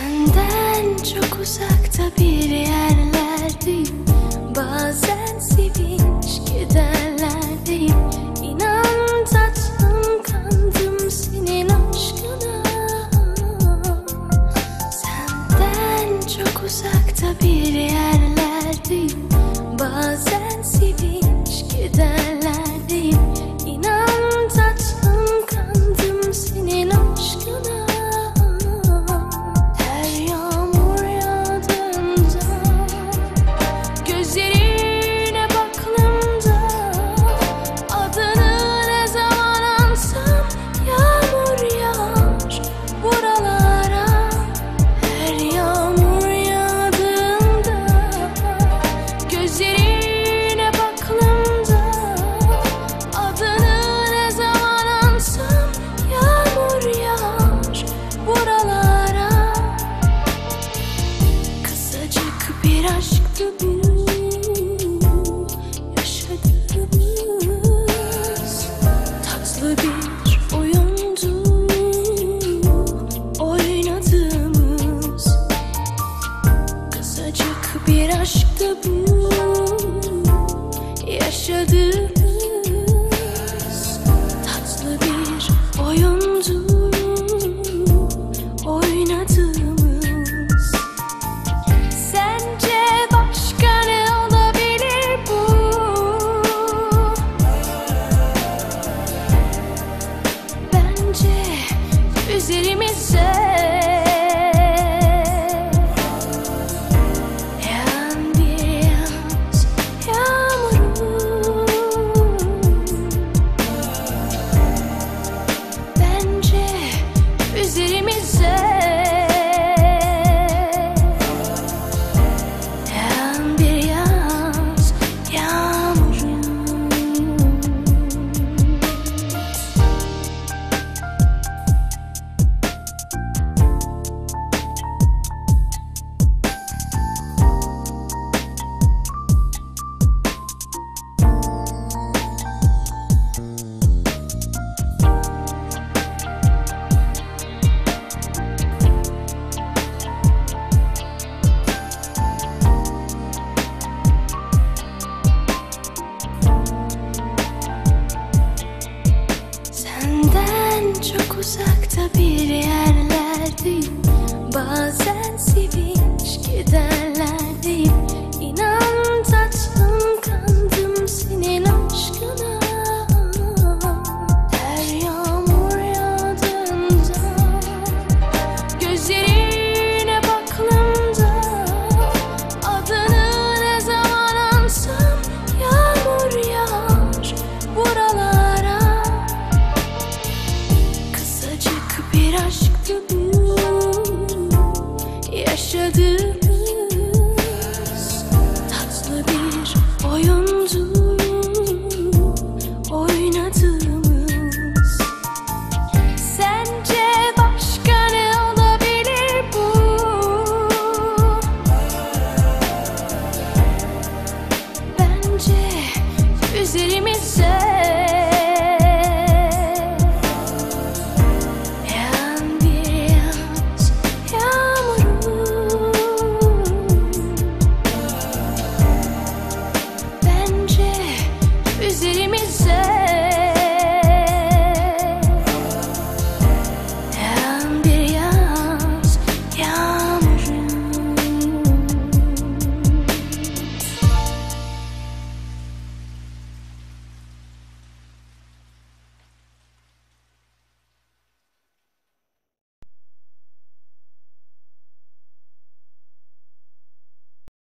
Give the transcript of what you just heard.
Senden çok uzakta bir yer. üzerimizde and see yaşadığımız tatlı bir oyundu oynadık.